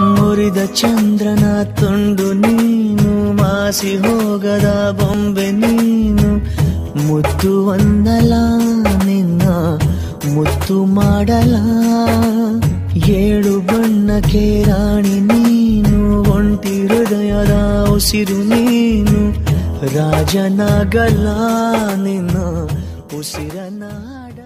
ಮುರಿದ ಚಂದ್ರನ ತುಂಡು ನೀನು, ಮಾಸಿ ಹೋಗದ ಬೊಂಬೆ ನೀನು. ಮುತ್ತು ಒಂದಲ ನಿನ್ನ, ಮುತ್ತು ಮಾಡಲ. ಏಳು ಬಣ್ಣ ರಾಣಿ ನೀನು, ಒಂಟಿ ಹೃದಯದ ಉಸಿರು ನೀನು. ರಾಜನಾಗಲ್ಲ ನಿನ್ನ ಉಸಿರನಾಡ.